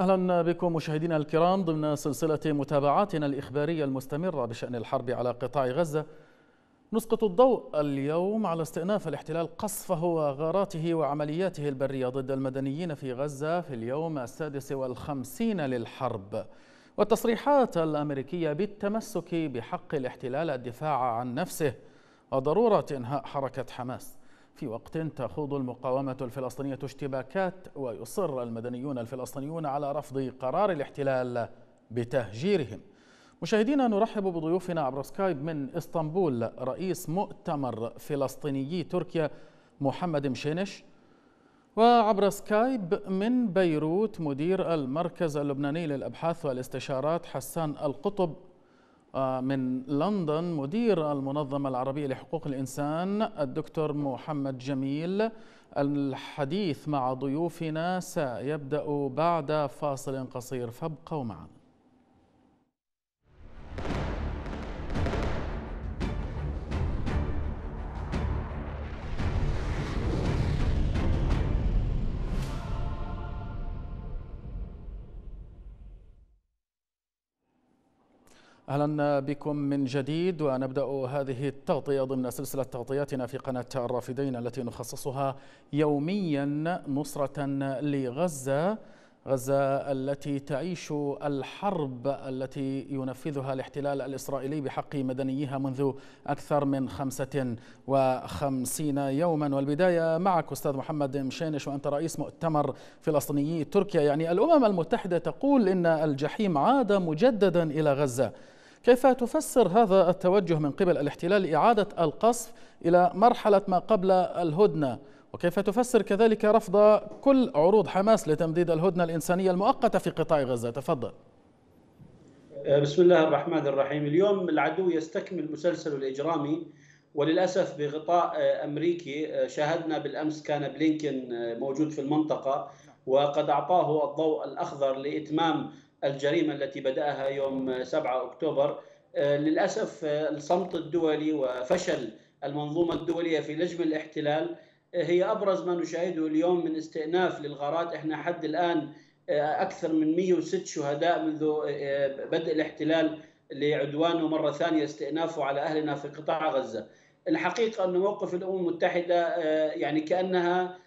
أهلا بكم مشاهدينا الكرام ضمن سلسلة متابعاتنا الإخبارية المستمرة بشأن الحرب على قطاع غزة. نسقط الضوء اليوم على استئناف الاحتلال قصفه وغاراته وعملياته البرية ضد المدنيين في غزة في اليوم السادس والخمسين للحرب. والتصريحات الأمريكية بالتمسك بحق الاحتلال الدفاع عن نفسه وضرورة إنهاء حركة حماس. في وقت تخوض المقاومة الفلسطينية اشتباكات ويصر المدنيون الفلسطينيون على رفض قرار الاحتلال بتهجيرهم. مشاهدينا نرحب بضيوفنا عبر سكايب من إسطنبول رئيس مؤتمر فلسطينيي تركيا محمد مشينش. وعبر سكايب من بيروت مدير المركز اللبناني للأبحاث والاستشارات حسان القطب من لندن مدير المنظمة العربية لحقوق الإنسان الدكتور محمد جميل. الحديث مع ضيوفنا سيبدأ بعد فاصل قصير فابقوا معنا. أهلا بكم من جديد ونبدأ هذه التغطية ضمن سلسلة تغطياتنا في قناة الرافدين التي نخصصها يوميا نصرة لغزة غزة التي تعيش الحرب التي ينفذها الاحتلال الإسرائيلي بحق مدنيها منذ أكثر من 55 يوما. والبداية معك أستاذ محمد مشينش وأنت رئيس مؤتمر فلسطينيي تركيا. يعني الأمم المتحدة تقول إن الجحيم عاد مجددا إلى غزة. كيف تفسر هذا التوجه من قبل الاحتلال إعادة القصف إلى مرحلة ما قبل الهدنة؟ وكيف تفسر كذلك رفض كل عروض حماس لتمديد الهدنة الإنسانية المؤقتة في قطاع غزة؟ تفضل. بسم الله الرحمن الرحيم. اليوم العدو يستكمل مسلسله الإجرامي وللأسف بغطاء أمريكي شاهدنا بالأمس كان بلينكن موجود في المنطقة وقد أعطاه الضوء الأخضر لإتمام الجريمة التي بدأها يوم 7 أكتوبر آه، للأسف آه، الصمت الدولي وفشل المنظومة الدولية في لجم الاحتلال آه، هي أبرز ما نشاهده اليوم من استئناف للغارات. إحنا حد الآن أكثر من 106 شهداء منذ بدء الاحتلال لعدوانه. مرة ثانية استئنافه على أهلنا في قطاع غزة. الحقيقة أن موقف الأمم المتحدة يعني كأنها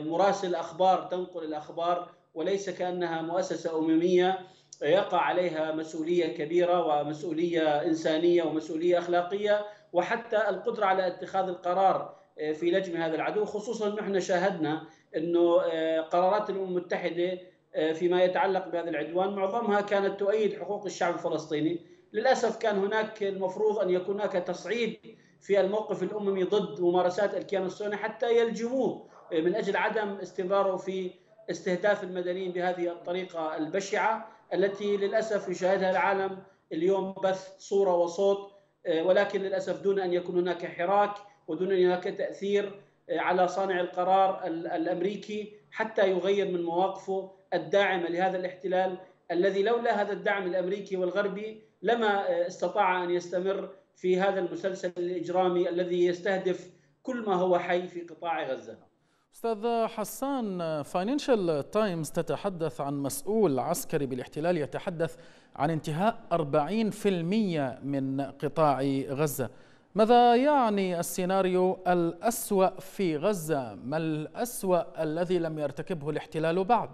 مراسل أخبار تنقل الأخبار وليس كأنها مؤسسة أممية يقع عليها مسؤولية كبيرة ومسؤولية إنسانية ومسؤولية أخلاقية وحتى القدرة على اتخاذ القرار آه، في لجم هذا العدو خصوصا نحن شاهدنا إنه آه، قرارات الأمم المتحدة آه، فيما يتعلق بهذا العدوان معظمها كانت تؤيد حقوق الشعب الفلسطيني. للأسف كان هناك المفروض أن يكون هناك تصعيد في الموقف الأممي ضد ممارسات الكيان الصهيوني حتى يلجموه من أجل عدم استمراره في استهداف المدنيين بهذه الطريقة البشعة التي للأسف يشاهدها العالم اليوم بث صورة وصوت آه، ولكن للأسف دون أن يكون هناك حراك ودون أن هناك تأثير آه، على صانع القرار الأمريكي حتى يغير من مواقفه الداعمة لهذا الاحتلال الذي لولا هذا الدعم الأمريكي والغربي لما آه، استطاع أن يستمر في هذا المسلسل الإجرامي الذي يستهدف كل ما هو حي في قطاع غزة. أستاذ حسان فاينانشال تايمز تتحدث عن مسؤول عسكري بالاحتلال يتحدث عن انتهاء 40% من قطاع غزة ماذا يعني السيناريو الأسوأ في غزة؟ ما الأسوأ الذي لم يرتكبه الاحتلال بعد؟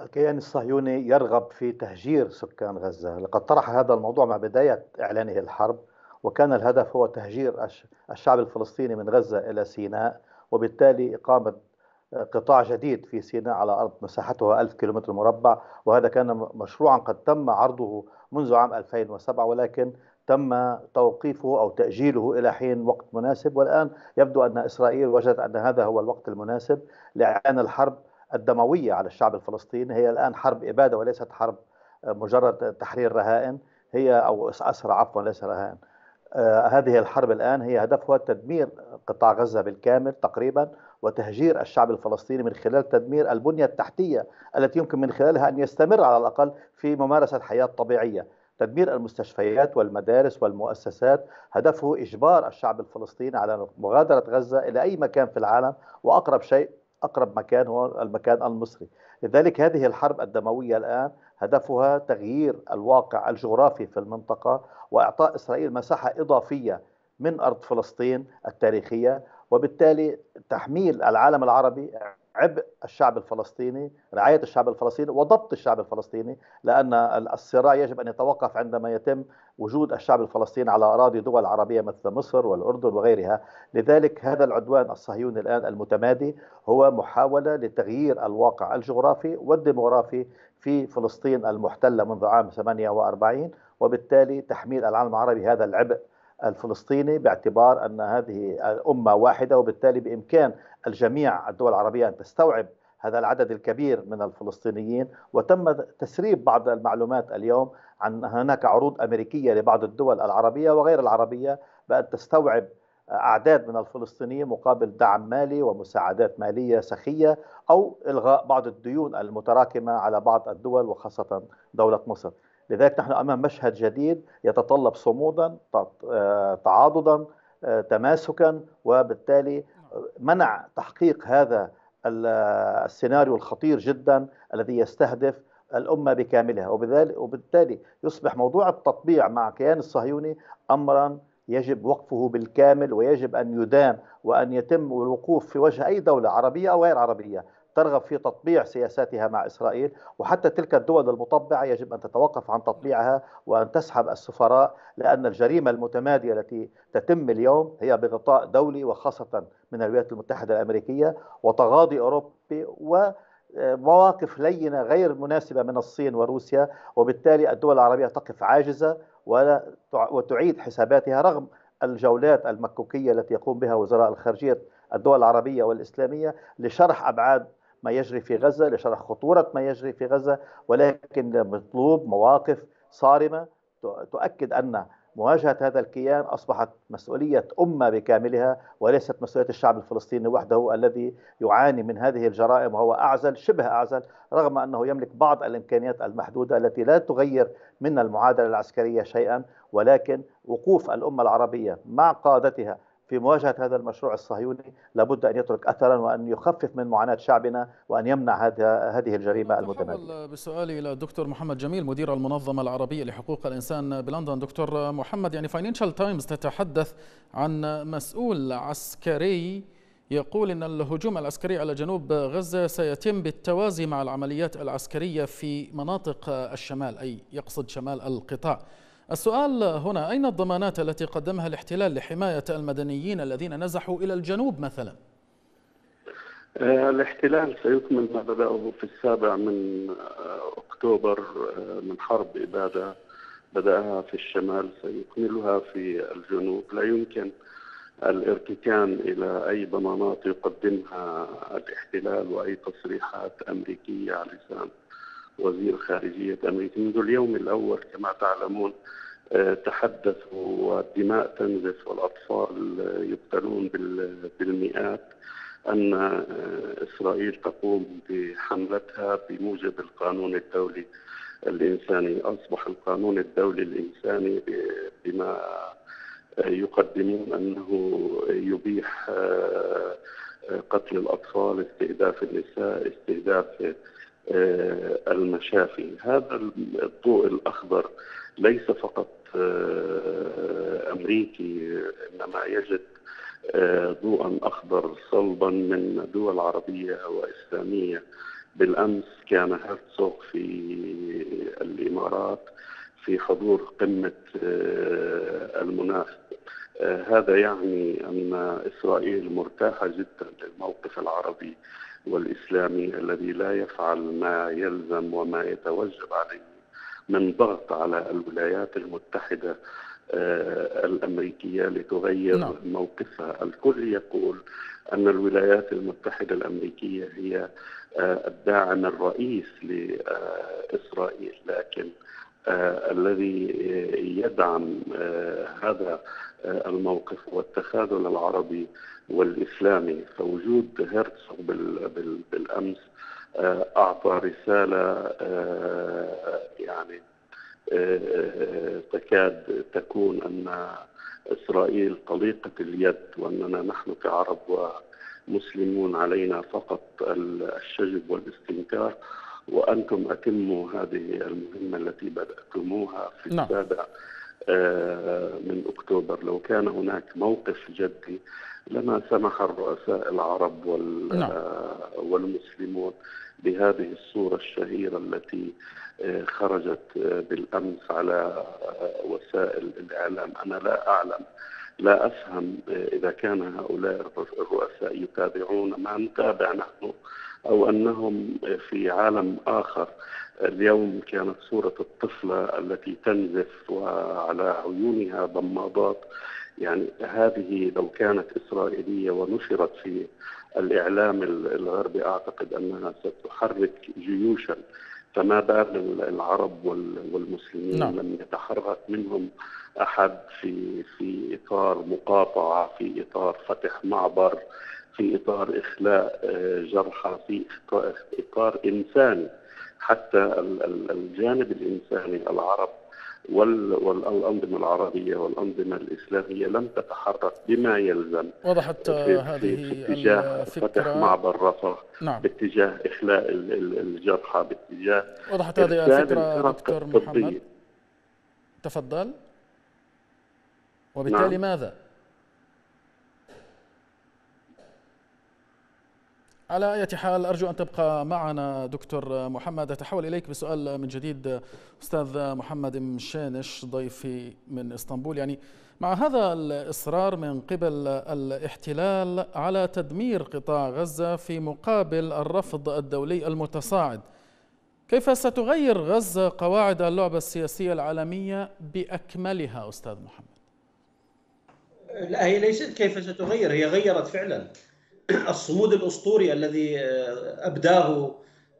الكيان الصهيوني يرغب في تهجير سكان غزة لقد طرح هذا الموضوع مع بداية إعلانه الحرب وكان الهدف هو تهجير الشعب الفلسطيني من غزة إلى سيناء وبالتالي إقامة قطاع جديد في سيناء على أرض مساحتها 1000 كيلومتر مربع وهذا كان مشروعا قد تم عرضه منذ عام 2007 ولكن تم توقيفه أو تأجيله إلى حين وقت مناسب. والآن يبدو أن إسرائيل وجدت أن هذا هو الوقت المناسب لإعلان الحرب الدموية على الشعب الفلسطيني. هي الآن حرب إبادة وليست حرب مجرد تحرير رهائن هي أو أسرى عفوا ليس رهائن. هذه الحرب الآن هي هدفها تدمير قطاع غزة بالكامل تقريبا وتهجير الشعب الفلسطيني من خلال تدمير البنية التحتية التي يمكن من خلالها أن يستمر على الأقل في ممارسة حياة طبيعية. تدمير المستشفيات والمدارس والمؤسسات هدفه إجبار الشعب الفلسطيني على مغادرة غزة إلى أي مكان في العالم وأقرب شيء أقرب مكان هو المكان المصري. لذلك هذه الحرب الدموية الآن هدفها تغيير الواقع الجغرافي في المنطقة وإعطاء إسرائيل مساحة إضافية من أرض فلسطين التاريخية وبالتالي تحميل العالم العربي عبء الشعب الفلسطيني رعاية الشعب الفلسطيني وضبط الشعب الفلسطيني لأن الصراع يجب أن يتوقف عندما يتم وجود الشعب الفلسطيني على أراضي دول عربية مثل مصر والأردن وغيرها. لذلك هذا العدوان الصهيوني الآن المتمادي هو محاولة لتغيير الواقع الجغرافي والديموغرافي في فلسطين المحتلة منذ عام 48 وبالتالي تحميل العالم العربي هذا العبء الفلسطيني باعتبار أن هذه امه واحدة وبالتالي بإمكان الجميع الدول العربية أن تستوعب هذا العدد الكبير من الفلسطينيين وتم تسريب بعض المعلومات اليوم عن هناك عروض أمريكية لبعض الدول العربية وغير العربية بأن تستوعب أعداد من الفلسطينيين مقابل دعم مالي ومساعدات مالية سخية أو إلغاء بعض الديون المتراكمة على بعض الدول وخاصة دولة مصر. لذلك نحن أمام مشهد جديد يتطلب صمودا آه، تعاضدا آه، تماسكا وبالتالي منع تحقيق هذا السيناريو الخطير جدا الذي يستهدف الأمة بكاملها. وبالتالي يصبح موضوع التطبيع مع كيان الصهيوني امرا يجب وقفه بالكامل ويجب أن يدان وأن يتم الوقوف في وجه أي دولة عربية أو غير عربية. ترغب في تطبيع سياساتها مع إسرائيل وحتى تلك الدول المطبعة يجب أن تتوقف عن تطبيعها وأن تسحب السفراء لأن الجريمة المتمادية التي تتم اليوم هي بغطاء دولي وخاصة من الولايات المتحدة الأمريكية وتغاضي أوروبي و مواقف لينة غير مناسبة من الصين وروسيا وبالتالي الدول العربية تقف عاجزة ولا وتعيد حساباتها رغم الجولات المكوكية التي يقوم بها وزراء الخارجية الدول العربية والإسلامية لشرح أبعاد ما يجري في غزة لشرح خطورة ما يجري في غزة ولكن مطلوب مواقف صارمة. تؤكد أن مواجهة هذا الكيان أصبحت مسؤولية أمة بكاملها وليست مسؤولية الشعب الفلسطيني وحده الذي يعاني من هذه الجرائم وهو أعزل شبه أعزل رغم أنه يملك بعض الإمكانيات المحدودة التي لا تغير من المعادلة العسكرية شيئا ولكن وقوف الأمة العربية مع قادتها في مواجهة هذا المشروع الصهيوني لابد أن يترك أثرا وأن يخفف من معاناة شعبنا وأن يمنع هذا هذه الجريمة المتمادية بسؤالي إلى الدكتور محمد جميل مدير المنظمة العربية لحقوق الإنسان بلندن. دكتور محمد يعني فاينانشال تايمز تتحدث عن مسؤول عسكري يقول إن الهجوم العسكري على جنوب غزة سيتم بالتوازي مع العمليات العسكرية في مناطق الشمال أي يقصد شمال القطاع. السؤال هنا أين الضمانات التي قدمها الاحتلال لحماية المدنيين الذين نزحوا إلى الجنوب مثلا؟ آه، الاحتلال سيكمل ما بدأه في السابع من آه، أكتوبر آه، من حرب إبادة بدأها في الشمال سيكملها في الجنوب لا يمكن الارتكان إلى أي ضمانات يقدمها الاحتلال وأي تصريحات أمريكية على لسان وزير خارجية أمريكا منذ اليوم الأول كما تعلمون تحدثوا والدماء تنزف والأطفال يقتلون بالمئات أن آه، إسرائيل تقوم بحملتها بموجب القانون الدولي الإنساني. أصبح القانون الدولي الإنساني بما يقدمون أنه يبيح آه، قتل الأطفال استهداف النساء استهداف المشافي. هذا الضوء الأخضر ليس فقط آه، أمريكي إنما يجد آه، ضوءا أخضر صلبا من دول عربية وإسلامية بالأمس كان هرتسوغ في الإمارات في حضور قمة آه، المناخ. هذا يعني أن إسرائيل مرتاحة جدا للموقف العربي والإسلامي الذي لا يفعل ما يلزم وما يتوجب عليه. من ضغط على الولايات المتحدة آه، الأمريكية لتغير نعم. موقفها الكل يقول أن الولايات المتحدة الأمريكية هي آه، الداعم الرئيس لإسرائيل لكن آه، الذي يدعم هذا الموقف هو التخاذل العربي والإسلامي فوجود هرتسوغ بالأمس آه، أعطى رسالة آه، يعني آه، تكاد تكون أن إسرائيل طليقة اليد وأننا نحن كعرب مسلمون علينا فقط الشجب والاستنكار وأنتم أتموا هذه المهمة التي بدأتموها في نعم. السابع من أكتوبر لو كان هناك موقف جدي لما سمح الرؤساء العرب نعم. آه، والمسلمون بهذه الصورة الشهيرة التي آه، خرجت بالأمس على وسائل الإعلام أنا لا أعلم لا أفهم إذا كان هؤلاء الرؤساء يتابعون ما نتابع نحن أو أنهم في عالم آخر اليوم كانت صورة الطفلة التي تنزف وعلى عيونها ضمادات يعني هذه لو كانت إسرائيلية ونشرت في الإعلام الغربي أعتقد أنها ستحرك جيوشا فما بال العرب والمسلمين نعم. لم يتحرك منهم أحد في في إطار مقاطعة في إطار فتح معبر في إطار إخلاء آه، جرحى في اطار إنساني حتى الجانب الإنساني العرب والأنظمة العربية والأنظمة الإسلامية لم تتحرك بما يلزم وضحت في هذه في اتجاه فتح معبر رفح نعم. باتجاه إخلاء الجرحى باتجاه وضحت هذه الفكرة دكتور محمد تفضل وبالتالي نعم. ماذا؟ على أي حال أرجو أن تبقى معنا دكتور محمد. أتحول إليك بسؤال من جديد أستاذ محمد مشانش ضيفي من إسطنبول. يعني مع هذا الإصرار من قبل الاحتلال على تدمير قطاع غزة في مقابل الرفض الدولي المتصاعد كيف ستغير غزة قواعد اللعبة السياسية العالمية بأكملها أستاذ محمد؟ لا هي ليست كيف ستغير هي غيرت فعلا. الصمود الأسطوري الذي آه، أبداه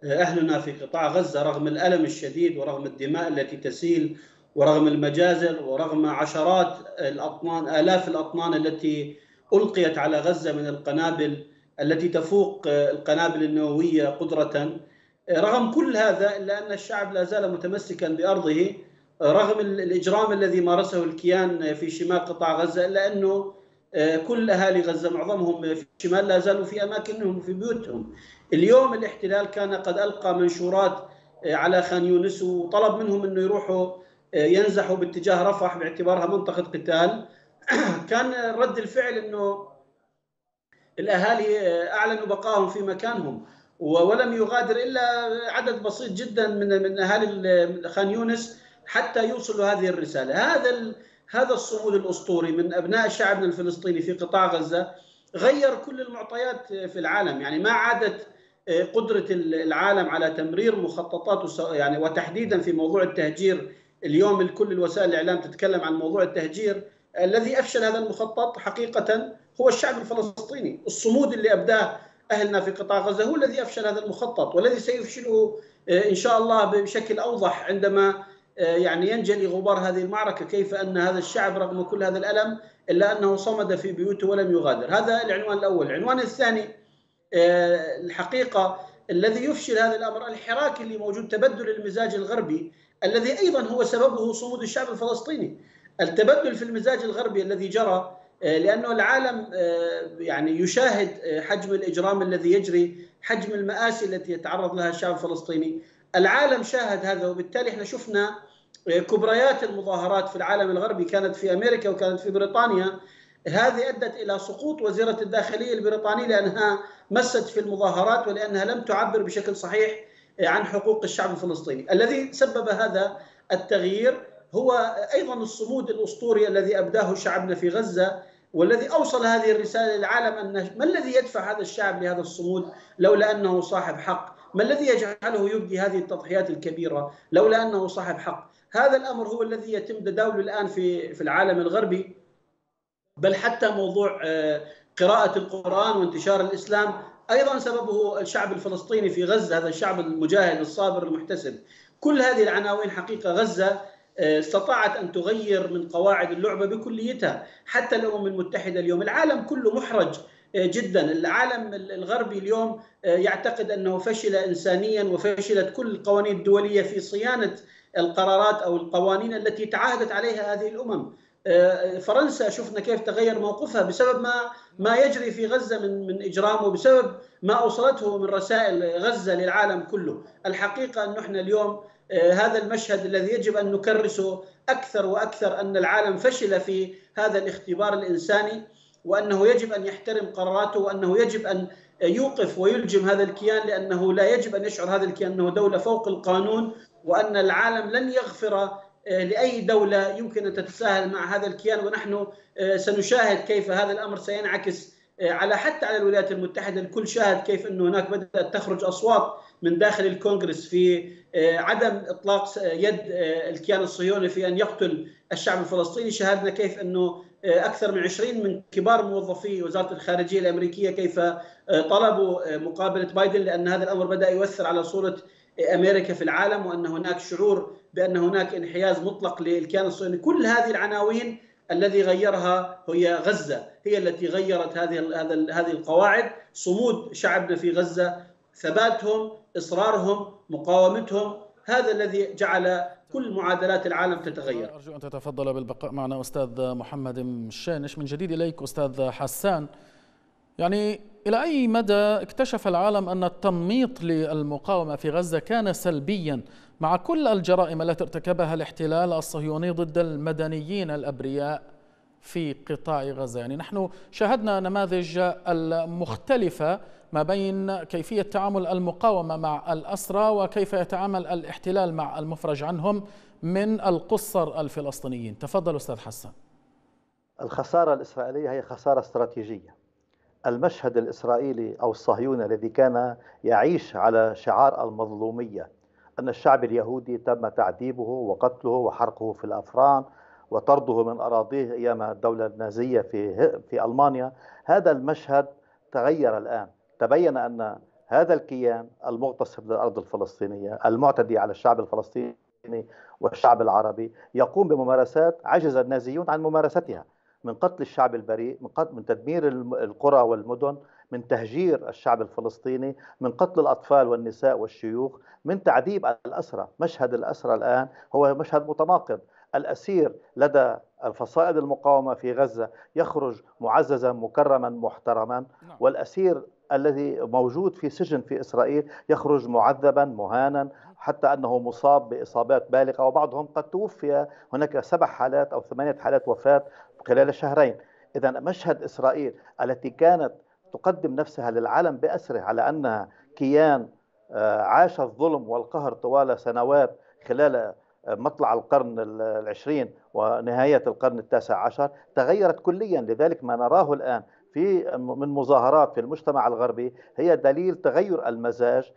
آه، أهلنا في قطاع غزة رغم الألم الشديد ورغم الدماء التي تسيل ورغم المجازر ورغم عشرات الأطنان آلاف الأطنان التي ألقيت على غزة من القنابل التي تفوق آه، القنابل النووية قدرة. رغم كل هذا إلا أن الشعب لا زال متمسكا بأرضه رغم الإجرام الذي مارسه الكيان في شمال قطاع غزة إلا أنه كل اهالي غزه معظمهم في الشمال لا زالوا في أماكنهم في بيوتهم. اليوم الاحتلال كان قد ألقى منشورات آه، على خان يونس وطلب منهم إنه يروحوا آه، ينزحوا باتجاه رفح باعتبارها منطقة قتال. كان رد الفعل إنه الأهالي أعلنوا بقائهم في مكانهم ولم يغادر إلا عدد بسيط جدا من من أهالي خان يونس حتى يوصلوا هذه الرسالة، هذا هذا الصمود الأسطوري من أبناء شعبنا الفلسطيني في قطاع غزة غير كل المعطيات في العالم. يعني ما عادت آه، قدرة العالم على تمرير مخططات يعني وتحديدا في موضوع التهجير. اليوم كل الوسائل الإعلام تتكلم عن موضوع التهجير. الذي أفشل هذا المخطط حقيقه هو الشعب الفلسطيني. الصمود اللي أبداه أهلنا في قطاع غزة هو الذي أفشل هذا المخطط والذي سيفشله آه، إن شاء الله بشكل أوضح عندما يعني ينجلي غبار هذه المعركة كيف أن هذا الشعب رغم كل هذا الألم إلا أنه صمد في بيوته ولم يغادر، هذا العنوان الأول، العنوان الثاني آه، الحقيقة الذي يفشل هذا الأمر الحراك اللي موجود تبدل المزاج الغربي الذي أيضا هو سببه صمود الشعب الفلسطيني. التبدل في المزاج الغربي الذي جرى آه، لأنه العالم يعني يشاهد حجم الإجرام الذي يجري، حجم المآسي التي يتعرض لها الشعب الفلسطيني، العالم شاهد هذا وبالتالي إحنا شفنا كبريات المظاهرات في العالم الغربي كانت في أمريكا وكانت في بريطانيا هذه أدت إلى سقوط وزيرة الداخلية البريطانية لأنها مست في المظاهرات ولأنها لم تعبر بشكل صحيح عن حقوق الشعب الفلسطيني، الذي سبب هذا التغيير هو أيضا الصمود الأسطوري الذي أبداه شعبنا في غزة والذي أوصل هذه الرسالة للعالم أن ما الذي يدفع هذا الشعب لهذا الصمود لولا أنه صاحب حق، ما الذي يجعله يبدي هذه التضحيات الكبيرة لولا أنه صاحب حق؟ هذا الأمر هو الذي يتم تداوله الآن في في العالم الغربي بل حتى موضوع آه، قراءة القرآن وانتشار الإسلام. أيضا سببه الشعب الفلسطيني في غزة هذا الشعب المجاهد الصابر المحتسب. كل هذه العناوين حقيقة غزة آه، استطاعت أن تغير من قواعد اللعبة بكليتها. حتى الأمم المتحدة اليوم العالم كله محرج آه، جدا. العالم الغربي اليوم يعتقد أنه فشل إنسانيا وفشلت كل القوانين الدولية في صيانة القرارات أو القوانين التي تعاهدت عليها هذه الأمم. فرنسا شفنا كيف تغير موقفها بسبب ما ما يجري في غزة من من إجرام وبسبب ما أوصلته من رسائل غزة للعالم كله، الحقيقة انه إحنا اليوم هذا المشهد الذي يجب أن نكرسه أكثر وأكثر أن العالم فشل في هذا الاختبار الإنساني وأنه يجب أن يحترم قراراته وأنه يجب أن يوقف ويلجم هذا الكيان لأنه لا يجب أن يشعر هذا الكيان أنه دولة فوق القانون. وأن العالم لن يغفر لأي دولة يمكن أن تتساهل مع هذا الكيان ونحن سنشاهد كيف هذا الأمر سينعكس على حتى على الولايات المتحدة. الكل شاهد كيف أنه هناك بدأت تخرج أصوات من داخل الكونغرس في عدم إطلاق يد الكيان الصهيوني في أن يقتل الشعب الفلسطيني. شاهدنا كيف أنه أكثر من 20 من كبار موظفي وزارة الخارجية الأمريكية كيف طلبوا مقابلة بايدن لأن هذا الأمر بدأ يؤثر على صورة أمريكا في العالم وأن هناك شعور بأن هناك انحياز مطلق للكيان الصهيوني، كل هذه العناوين الذي غيرها هي غزة، هي التي غيرت هذه هذه القواعد، صمود شعبنا في غزة، ثباتهم، إصرارهم، مقاومتهم، هذا الذي جعل كل معادلات العالم تتغير. أرجو أن تتفضل بالبقاء معنا أستاذ محمد مشانش من جديد إليك أستاذ حسان. يعني إلى أي مدى اكتشف العالم أن التنميط للمقاومة في غزة كان سلبيا مع كل الجرائم التي ارتكبها الاحتلال الصهيوني ضد المدنيين الأبرياء في قطاع غزة؟ يعني نحن شاهدنا نماذج المختلفة ما بين كيفية تعامل المقاومة مع الأسرى وكيف يتعامل الاحتلال مع المفرج عنهم من القصر الفلسطينيين. تفضل أستاذ حسن الخسارة الإسرائيلية هي خسارة استراتيجية. المشهد الإسرائيلي أو الصهيوني الذي كان يعيش على شعار المظلومية أن الشعب اليهودي تم تعذيبه وقتله وحرقه في الأفران وطرده من أراضيه أيام الدولة النازية في في ألمانيا. هذا المشهد تغير الآن. تبين أن هذا الكيان المغتصب للأرض الفلسطينية المعتدي على الشعب الفلسطيني والشعب العربي يقوم بممارسات عجز النازيون عن ممارستها. من قتل الشعب البريء من, قتل من تدمير القرى والمدن من تهجير الشعب الفلسطيني من قتل الأطفال والنساء والشيوخ من تعذيب الأسرى. مشهد الأسرى الآن هو مشهد متناقض. الأسير لدى الفصائل المقاومة في غزة يخرج معززا مكرما محترما. نعم. والأسير الذي موجود في سجن في إسرائيل يخرج معذبا مهانا. حتى أنه مصاب بإصابات بالغة وبعضهم قد توفي. هناك سبع حالات أو ثمانية حالات وفاة خلال شهرين. إذا مشهد إسرائيل التي كانت تقدم نفسها للعالم بأسره على أنها كيان آه، عاش الظلم والقهر طوال سنوات خلال آه، مطلع القرن العشرين ونهاية القرن التاسع عشر تغيرت كليا. لذلك ما نراه الآن في من مظاهرات في المجتمع الغربي هي دليل تغير المزاج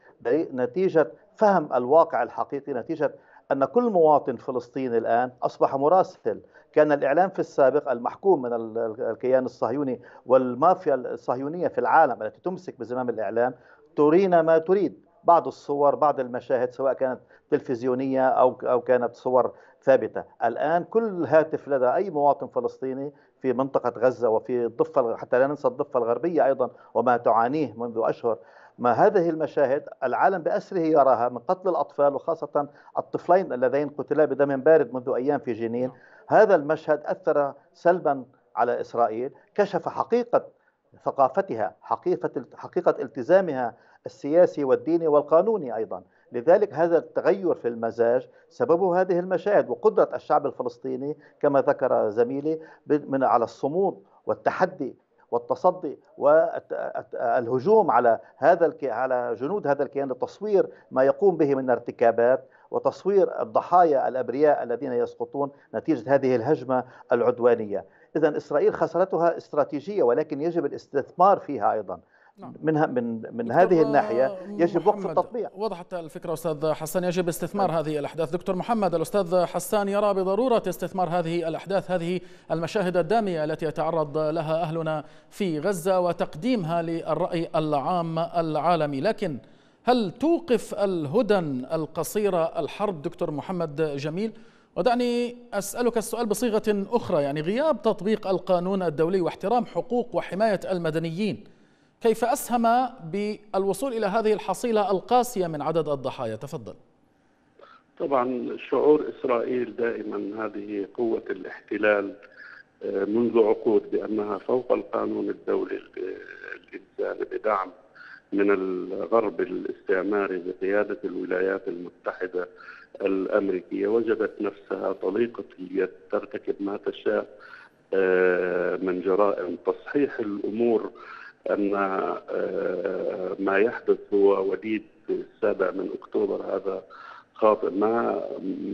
نتيجة فهم الواقع الحقيقي نتيجة أن كل مواطن فلسطيني الآن أصبح مراسل. كان الإعلام في السابق المحكوم من الكيان الصهيوني والمافيا الصهيونية في العالم التي تمسك بزمام الإعلام ترينا ما تريد. بعض الصور بعض المشاهد سواء كانت تلفزيونية أو أو كانت صور ثابتة. الآن كل هاتف لدى أي مواطن فلسطيني في منطقة غزة وفي الضفة حتى لا ننسى الضفة الغربية أيضا وما تعانيه منذ أشهر ما هذه المشاهد العالم بأسره يراها من قتل الأطفال وخاصة الطفلين اللذين قتلا بدم بارد منذ أيام في جنين. هذا المشهد أثر سلبا على إسرائيل كشف حقيقة ثقافتها حقيقة حقيقة التزامها السياسي والديني والقانوني أيضا. لذلك هذا التغير في المزاج سببه هذه المشاهد وقدرة الشعب الفلسطيني كما ذكر زميلي من على الصمود والتحدي والتصدي والهجوم على هذا على جنود هذا الكيان لتصوير ما يقوم به من ارتكابات وتصوير الضحايا الأبرياء الذين يسقطون نتيجة هذه الهجمة العدوانية. اذا إسرائيل خسارتها استراتيجية ولكن يجب الاستثمار فيها أيضا. نعم. منها من من هذه الناحية يجب وقف التطبيع وضحت الفكرة أستاذ حسان يجب استثمار نعم. هذه الأحداث. دكتور محمد الأستاذ حسان يرى بضرورة استثمار هذه الأحداث هذه المشاهد الدامية التي يتعرض لها أهلنا في غزة وتقديمها للرأي العام العالمي. لكن هل توقف الهدن القصيرة الحرب دكتور محمد جميل؟ ودعني أسألك السؤال بصيغة أخرى يعني غياب تطبيق القانون الدولي واحترام حقوق وحماية المدنيين كيف أسهم بالوصول إلى هذه الحصيلة القاسية من عدد الضحايا؟ تفضل. طبعا شعور إسرائيل دائما هذه قوة الاحتلال آه، منذ عقود بأنها فوق القانون الدولي الإنساني بدعم من الغرب الاستعماري بقيادة الولايات المتحدة الأمريكية. وجدت نفسها طليقة اليد ترتكب ما تشاء آه، من جرائم. تصحيح الأمور أن آه، ما يحدث هو وليد السابع من أكتوبر هذا خاطئ. ما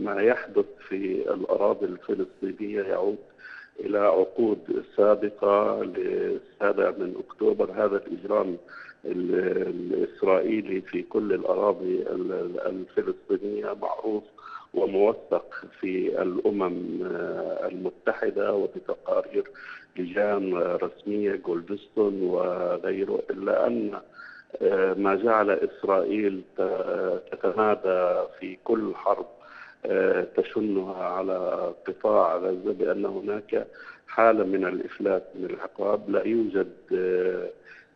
ما يحدث في الأراضي الفلسطينية يعود إلى عقود سابقة للسابع من أكتوبر. هذا الإجرام الإسرائيلي في كل الأراضي الفلسطينية معروف وموثق في الأمم المتحدة وبتقارير لجان رسمية جولدستون وغيره إلا أن ما جعل إسرائيل تتمادى في كل حرب تشنها على قطاع غزة بأن هناك حالة من الإفلات من العقاب. لا يوجد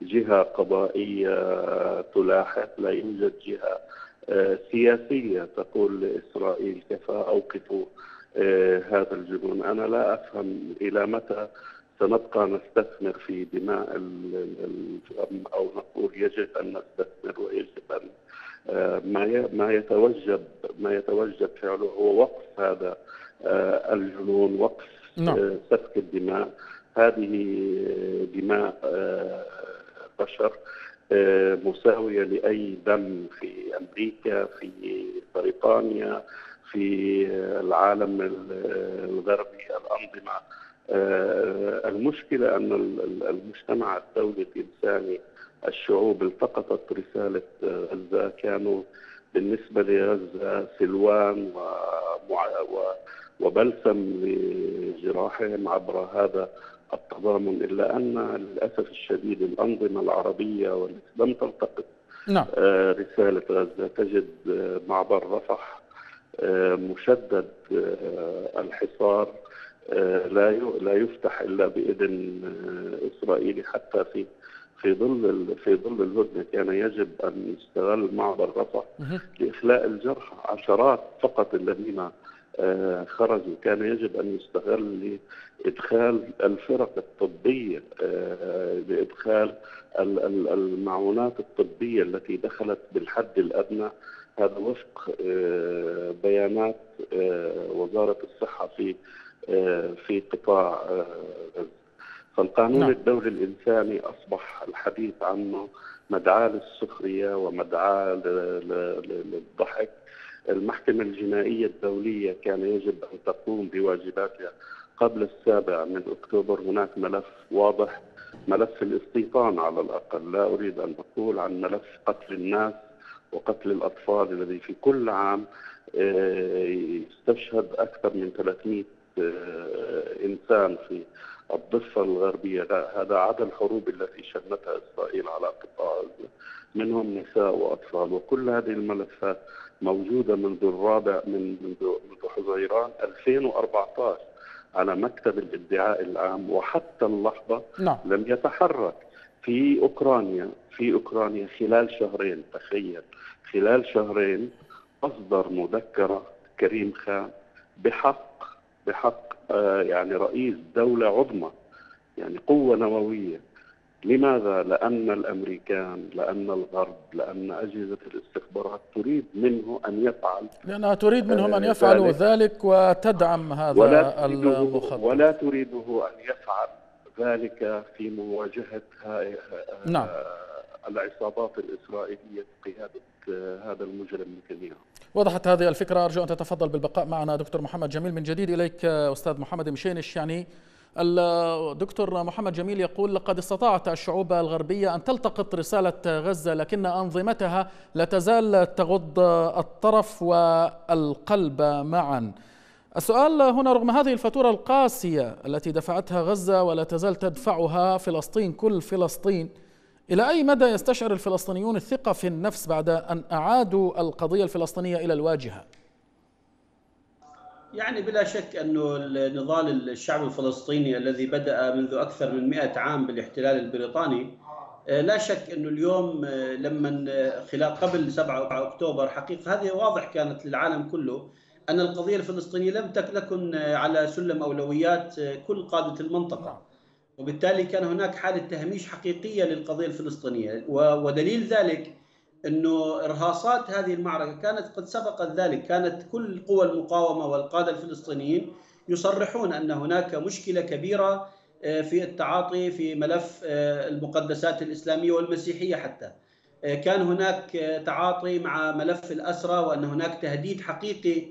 جهة قضائية تلاحق لا يوجد جهة آه، سياسية تقول لإسرائيل كفى أوقفوا آه، هذا الجنون. أنا لا أفهم إلى متى سنبقى نستثمر في دماء أو نقول يجب أن نستثمر ويجب أن آه، ما ما يتوجب ما يتوجب فعله هو وقف هذا الجنون وقف نعم. سفك الدماء هذه دماء بشر آه، مساوية لأي دم في أمريكا في بريطانيا في العالم الغربي الأنظمة آه، المشكلة أن المجتمع الدولي الإنساني الشعوب التقطت رسالة غزة كانوا بالنسبة لغزة سلوان وبلسم لجراحهم عبر هذا التضامن إلا أن للأسف الشديد الأنظمة العربية والتي لم تلتقط نعم. آه، رسالة غزة تجد آه، معبر رفح آه، مشدد الحصار لا لا يفتح إلا بإذن اسرائيلي حتى في في ظل في ظل الهدنه كان يجب أن يستغل معبر رفح لإخلاء الجرحى عشرات فقط الذين آه، خرجوا. كان يجب أن يستغل لإدخال الفرق الطبية آه، لإدخال المعونات الطبية التي دخلت بالحد الأدنى. هذا وفق آه، بيانات وزارة الصحة في في قطاع غزة فالقانون نعم. الدولي الإنساني أصبح الحديث عنه مدعاة للسخرية ومدعاة للضحك. المحكمة الجنائية الدولية كان يجب أن تقوم بواجباتها قبل السابع من أكتوبر. هناك ملف واضح ملف الاستيطان على الأقل. لا أريد أن أقول عن ملف قتل الناس وقتل الأطفال الذي في كل عام آه، يستشهد أكثر من 300 آه، إنسان في الضفة الغربية. هذا عدد الحروب التي شنتها إسرائيل على قطاع منهم نساء وأطفال. وكل هذه الملفات موجودة منذ الرابع من منذ منذ حزيران 2014 على مكتب الادعاء العام. وحتى اللحظة نعم. لم يتحرك. في أوكرانيا في أوكرانيا خلال شهرين تخيل. خلال شهرين أصدر مذكرة كريم خان بحق بحق آه يعني رئيس دولة عظمى يعني قوة نووية لماذا؟ لأن الأمريكان لأن الغرب لأن أجهزة الاستخبارات تريد منه أن يفعل لأنها تريد منهم أن يفعلوا ذلك, ذلك وتدعم هذا ولا المخطط ولا تريده أن يفعل ذلك في مواجهة نعم. العصابات الإسرائيلية بقيادة هذا المجرم نتنياهو وضحت هذه الفكرة. أرجو أن تتفضل بالبقاء معنا دكتور محمد جميل من جديد إليك أستاذ محمد مشينش. يعني الدكتور محمد جميل يقول لقد استطاعت الشعوب الغربية أن تلتقط رسالة غزة لكن أنظمتها لا تزال تغض الطرف والقلب معا. السؤال هنا رغم هذه الفاتورة القاسية التي دفعتها غزة ولا تزال تدفعها فلسطين كل فلسطين إلى أي مدى يستشعر الفلسطينيون الثقة في النفس بعد أن أعادوا القضية الفلسطينية إلى الواجهة؟ يعني بلا شك أنه نضال الشعب الفلسطيني الذي بدأ منذ أكثر من 100 عام بالاحتلال البريطاني لا شك أنه اليوم لما خلال قبل 7 أكتوبر حقيقة هذه واضح كانت للعالم كله أن القضية الفلسطينية لم تكن على سلم أولويات كل قادة المنطقة نعم. وبالتالي كان هناك حالة تهميش حقيقية للقضية الفلسطينية. ودليل ذلك إنه إرهاصات هذه المعركة كانت قد سبقت ذلك. كانت كل قوى المقاومة والقادة الفلسطينيين يصرحون أن هناك مشكلة كبيرة آه، في التعاطي في ملف آه، المقدسات الإسلامية والمسيحية حتى. آه، كان هناك تعاطي مع ملف الأسرى وأن هناك تهديد حقيقي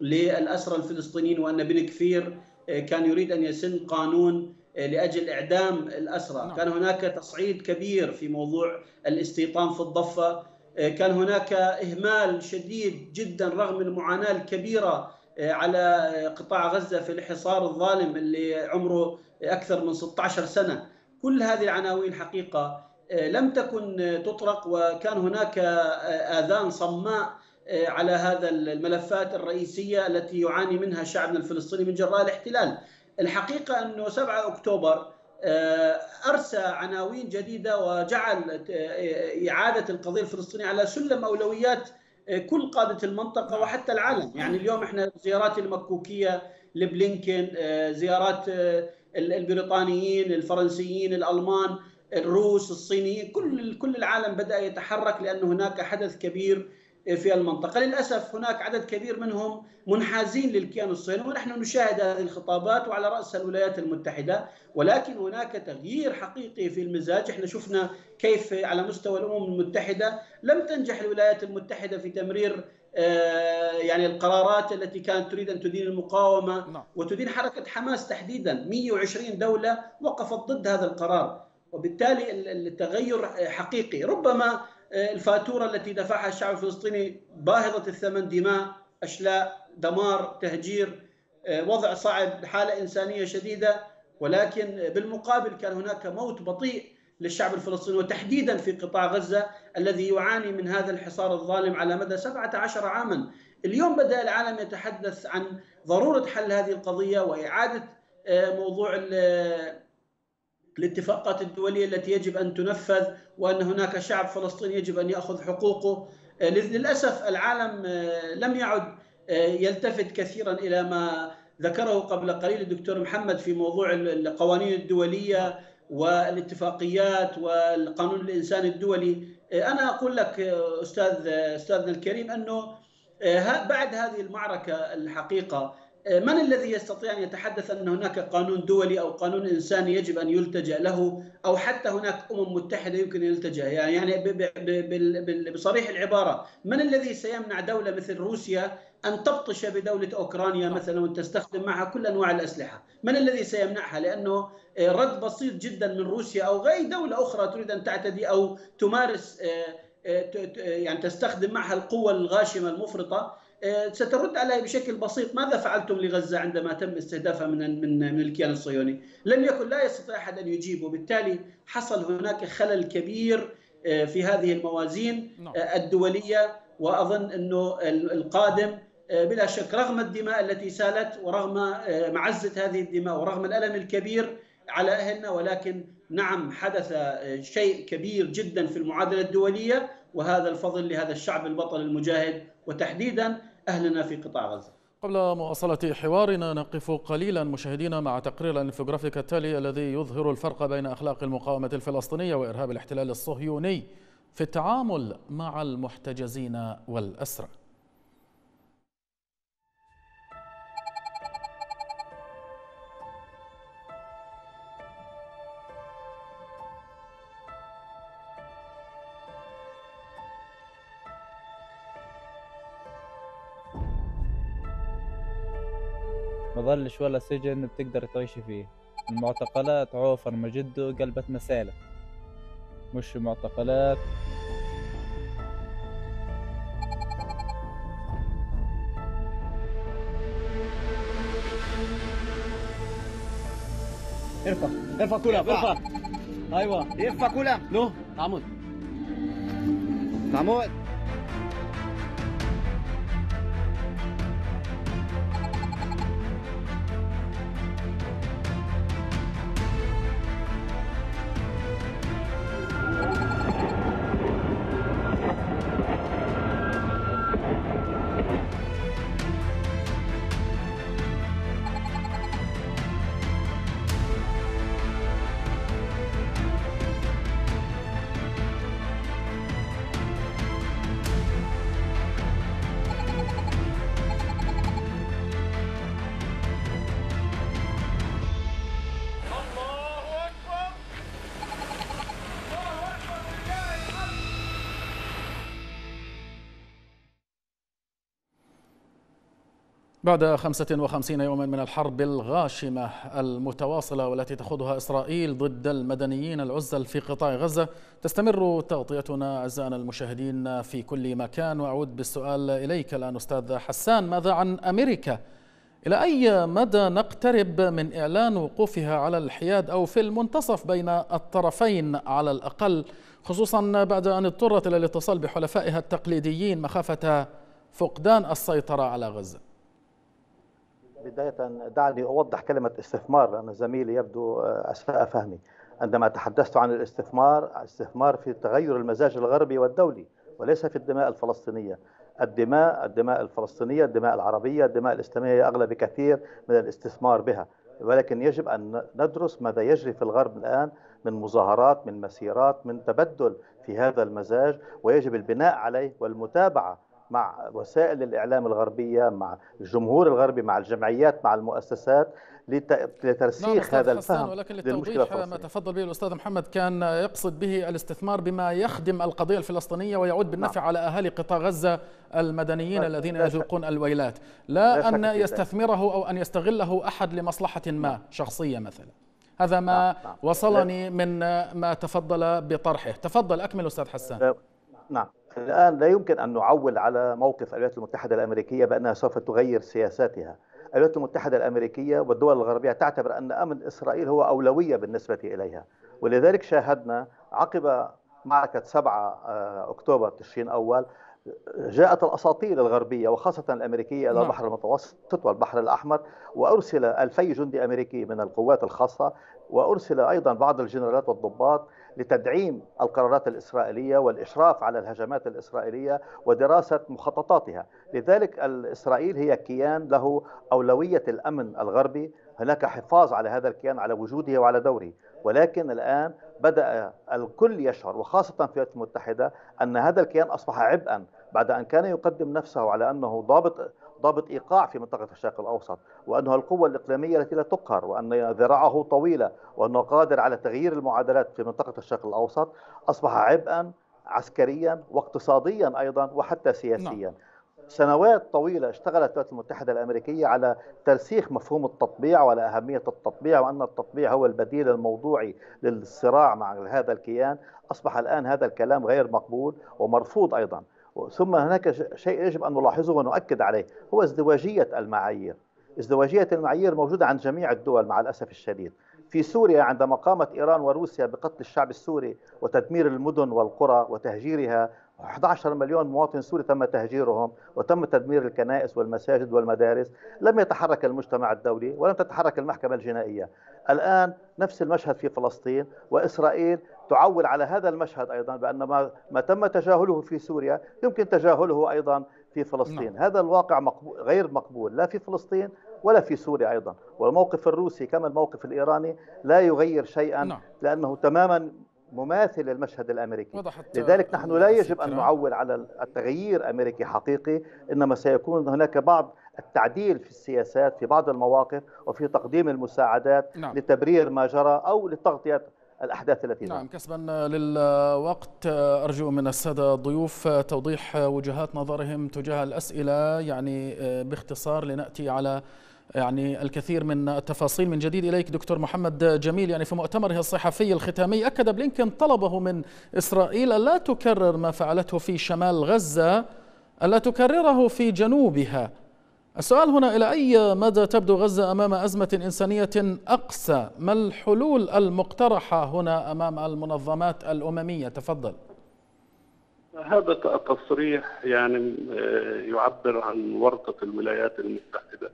للأسرى الفلسطينيين وأن بن كفير كان يريد أن يسن قانون لأجل إعدام الأسرى، نعم. كان هناك تصعيد كبير في موضوع الاستيطان في الضفة، كان هناك إهمال شديد جدا رغم المعاناة الكبيرة على قطاع غزة في الحصار الظالم اللي عمره أكثر من 16 سنة، كل هذه العناوين حقيقة لم تكن تطرق وكان هناك آذان صماء على هذا الملفات الرئيسية التي يعاني منها شعبنا الفلسطيني من جراء الاحتلال. الحقيقة أنه 7 أكتوبر آه، أرسى عناوين جديدة وجعل آه، إعادة القضية الفلسطينية على سلم أولويات آه، كل قادة المنطقة وحتى العالم، يعني اليوم إحنا زيارات المكوكية لبلينكن، زيارات البريطانيين، الفرنسيين، الألمان، الروس، الصينيين، كل كل العالم بدأ يتحرك لأن هناك حدث كبير في المنطقة. للأسف هناك عدد كبير منهم منحازين للكيان الصهيوني ونحن نشاهد هذه الخطابات وعلى رأسها الولايات المتحدة ولكن هناك تغيير حقيقي في المزاج. إحنا شفنا كيف على مستوى الأمم المتحدة لم تنجح الولايات المتحدة في تمرير آه، يعني القرارات التي كانت تريد أن تدين المقاومة. نعم. وتدين حركة حماس تحديدا. 120 دولة وقفت ضد هذا القرار. وبالتالي التغير حقيقي. ربما الفاتورة التي دفعها الشعب الفلسطيني باهظة الثمن دماء أشلاء دمار تهجير آه، وضع صعب حالة إنسانية شديدة. ولكن بالمقابل كان هناك موت بطيء للشعب الفلسطيني وتحديدا في قطاع غزة الذي يعاني من هذا الحصار الظالم على مدى 17 عاما. اليوم بدأ العالم يتحدث عن ضرورة حل هذه القضية وإعادة آه، موضوع الاتفاقات الدولية التي يجب أن تنفذ وأن هناك شعب فلسطيني يجب أن يأخذ حقوقه. آه، للأسف العالم آه، لم يعد آه، يلتفت كثيرا إلى ما ذكره قبل قليل الدكتور محمد في موضوع القوانين الدولية والاتفاقيات والقانون الإنساني الدولي. أنا أقول لك أستاذ أستاذنا الكريم أنه بعد هذه المعركة الحقيقة من الذي يستطيع أن يتحدث أن هناك قانون دولي أو قانون إنساني يجب أن يلتجأ له أو حتى هناك أمم متحدة يمكن أن يلتجأ؟ يعني بصريح العبارة من الذي سيمنع دولة مثل روسيا أن تبطش بدولة أوكرانيا مثلا وتستخدم معها كل أنواع الأسلحة، من الذي سيمنعها؟ لأنه رد بسيط جدا من روسيا أو اي دولة أخرى تريد أن تعتدي أو تمارس يعني تستخدم معها القوة الغاشمة المفرطة. آه، سترد علي بشكل بسيط ماذا فعلتم لغزة عندما تم استهدافها من من من الكيان الصهيوني؟ لم يكن لا يستطيع أحد أن يجيب وبالتالي حصل هناك خلل كبير آه، في هذه الموازين نعم. آه، الدولية وأظن أنه القادم بلا شك رغم الدماء التي سالت ورغم معزة هذه الدماء ورغم الألم الكبير على أهلنا ولكن نعم حدث شيء كبير جدا في المعادلة الدولية وهذا الفضل لهذا الشعب البطل المجاهد وتحديدا أهلنا في قطاع غزة. قبل مواصلة حوارنا نقف قليلا مشاهدينا مع تقرير الانفوغرافيك التالي الذي يظهر الفرق بين أخلاق المقاومة الفلسطينية وإرهاب الاحتلال الصهيوني في التعامل مع المحتجزين والأسرى. ظلش ولا سجن بتقدر تعيشي فيه. المعتقلات عوفر مجده قلبت مسالة. مش معتقلات. ارفع ارفع كلها ارفع. أيوه. ارفع كلها نو. عمود. عمود. بعد 55 يوما من الحرب الغاشمة المتواصلة والتي تخوضها إسرائيل ضد المدنيين العزل في قطاع غزة تستمر تغطيتنا أعزائنا المشاهدين في كل مكان وأعود بالسؤال إليك الآن أستاذ حسان ماذا عن أمريكا؟ إلى أي مدى نقترب من إعلان وقوفها على الحياد أو في المنتصف بين الطرفين على الأقل خصوصا بعد أن اضطرت إلى الاتصال بحلفائها التقليديين مخافة فقدان السيطرة على غزة بداية دعني أوضح كلمة استثمار لأن زميلي يبدو أساء فهمي. عندما تحدثت عن الاستثمار استثمار في تغير المزاج الغربي والدولي وليس في الدماء الفلسطينية. الدماء الدماء الفلسطينية الدماء العربية الدماء الإسلامية أغلى بكثير من الاستثمار بها. ولكن يجب أن ندرس ماذا يجري في الغرب الآن من مظاهرات من مسيرات من تبدل في هذا المزاج ويجب البناء عليه والمتابعة مع وسائل الإعلام الغربية مع الجمهور الغربي مع الجمعيات مع المؤسسات لترسيخ نعم هذا الفهم ولكن للتوضيح ما تفضل به الأستاذ محمد كان يقصد به الاستثمار بما يخدم القضية الفلسطينية ويعود بالنفع نعم. على أهالي قطاع غزة المدنيين لا الذين يذوقون الويلات لا, لا أن يستثمره أو أن يستغله أحد لمصلحة ما نعم. شخصية مثلا هذا ما نعم. نعم. وصلني من ما تفضل بطرحه تفضل أكمل أستاذ حسان نعم الآن لا يمكن أن نعول على موقف الولايات المتحدة الأمريكية بأنها سوف تغير سياساتها الولايات المتحدة الأمريكية والدول الغربية تعتبر أن أمن إسرائيل هو أولوية بالنسبة إليها ولذلك شاهدنا عقب معركة 7 آه، أكتوبر تشرين أول جاءت الاساطيل الغربية وخاصة الأمريكية إلى نعم. البحر المتوسط والبحر الأحمر وأرسل ألفي جندي أمريكي من القوات الخاصة وأرسل أيضا بعض الجنرالات والضباط لتدعيم القرارات الإسرائيلية والإشراف على الهجمات الإسرائيلية ودراسة مخططاتها، لذلك اسرائيل هي كيان له أولوية الأمن الغربي، هناك حفاظ على هذا الكيان على وجوده وعلى دوره، ولكن الآن بدأ الكل يشعر وخاصة في الولايات المتحدة أن هذا الكيان أصبح عبئا بعد أن كان يقدم نفسه على أنه ضابط ضابط إيقاع في منطقة الشرق الأوسط وانه القوة الإقليمية التي لا تقهر وأن ذراعه طويلة وأنه قادر على تغيير المعادلات في منطقة الشرق الأوسط أصبح عبئا عسكريا واقتصاديا أيضا وحتى سياسيا. نعم. سنوات طويلة اشتغلت الولايات المتحدة الأمريكية على ترسيخ مفهوم التطبيع وعلى أهمية التطبيع وأن التطبيع هو البديل الموضوعي للصراع مع هذا الكيان. أصبح الآن هذا الكلام غير مقبول ومرفوض أيضا. ثم هناك شيء يجب أن نلاحظه ونؤكد عليه هو ازدواجية المعايير. ازدواجية المعايير موجودة عند جميع الدول مع الأسف الشديد. في سوريا عندما قامت إيران وروسيا بقتل الشعب السوري وتدمير المدن والقرى وتهجيرها 11 مليون مواطن سوري تم تهجيرهم وتم تدمير الكنائس والمساجد والمدارس. لم يتحرك المجتمع الدولي ولم تتحرك المحكمة الجنائية. الآن نفس المشهد في فلسطين وإسرائيل تعول على هذا المشهد أيضا بأن ما, ما تم تجاهله في سوريا يمكن تجاهله أيضا في فلسطين نعم. هذا الواقع مقبول غير مقبول لا في فلسطين ولا في سوريا أيضا والموقف الروسي كما الموقف الإيراني لا يغير شيئا نعم. لأنه تماما مماثل للمشهد الأمريكي لذلك نحن لا يجب أن نعول على التغيير أمريكي حقيقي إنما سيكون هناك بعض التعديل في السياسات في بعض المواقف وفي تقديم المساعدات نعم. لتبرير ما جرى أو لتغطية الأحداث التي نعم كسبا للوقت أرجو من السادة الضيوف توضيح وجهات نظرهم تجاه الأسئلة يعني باختصار لنأتي على يعني الكثير من التفاصيل. من جديد إليك دكتور محمد جميل يعني في مؤتمره الصحفي الختامي أكد بلينكن طلبه من إسرائيل ألا تكرر ما فعلته في شمال غزة ألا تكرره في جنوبها؟ السؤال هنا إلى أي مدى تبدو غزة أمام أزمة إنسانية أقسى ما الحلول المقترحة هنا أمام المنظمات الأممية؟ تفضل. هذا التصريح يعني آه، يعبر عن ورطة الولايات المتحدة